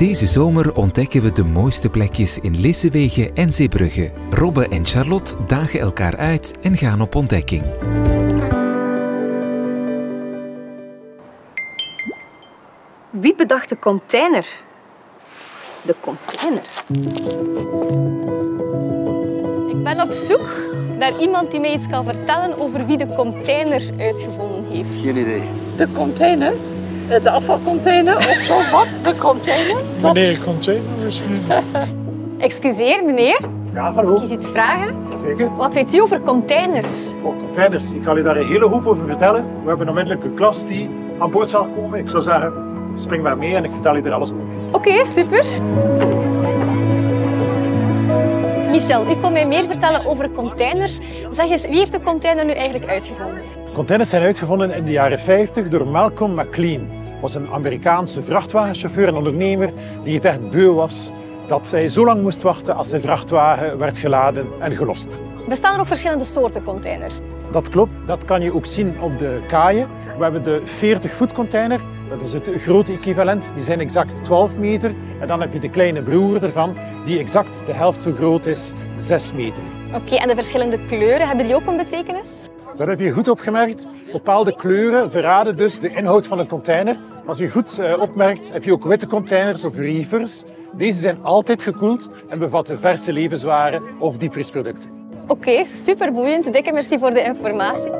Deze zomer ontdekken we de mooiste plekjes in Lissewegen en Zeebrugge. Robbe en Charlotte dagen elkaar uit en gaan op ontdekking. Wie bedacht de container? De container. Ik ben op zoek naar iemand die mij iets kan vertellen over wie de container uitgevonden heeft. Geen idee. De container? Eh, De afvalcontainer of zo? Wat? De container? Wat? Meneer container misschien? Excuseer, meneer. Ja, hallo. Mag ik iets vragen? Zeker. Wat weet u over containers? Voor containers. Ik kan je daar een hele hoop over vertellen. We hebben onmiddellijk een klas die aan boord zal komen. Ik zou zeggen, spring maar mee en ik vertel je er alles over. Oké, super. Michel, u kon mij meer vertellen over containers. Zeg eens, wie heeft de container nu eigenlijk uitgevonden? Containers zijn uitgevonden in de jaren 50 door Malcolm McLean. Was een Amerikaanse vrachtwagenchauffeur en ondernemer die het echt beu was dat hij zo lang moest wachten als de vrachtwagen werd geladen en gelost. Bestaan er ook verschillende soorten containers? Dat klopt, dat kan je ook zien op de kaaien. We hebben de 40-voet container, dat is het grote equivalent. Die zijn exact 12 meter. En dan heb je de kleine broer ervan, die exact de helft zo groot is, 6 meter. Oké, en de verschillende kleuren, hebben die ook een betekenis? Dat heb je goed opgemerkt. Bepaalde kleuren verraden dus de inhoud van een container. Als je goed eh, opmerkt, heb je ook witte containers of reefers. Deze zijn altijd gekoeld en bevatten verse levenswaren of diepvriesproducten. Oké, super boeiend. Dikke merci voor de informatie.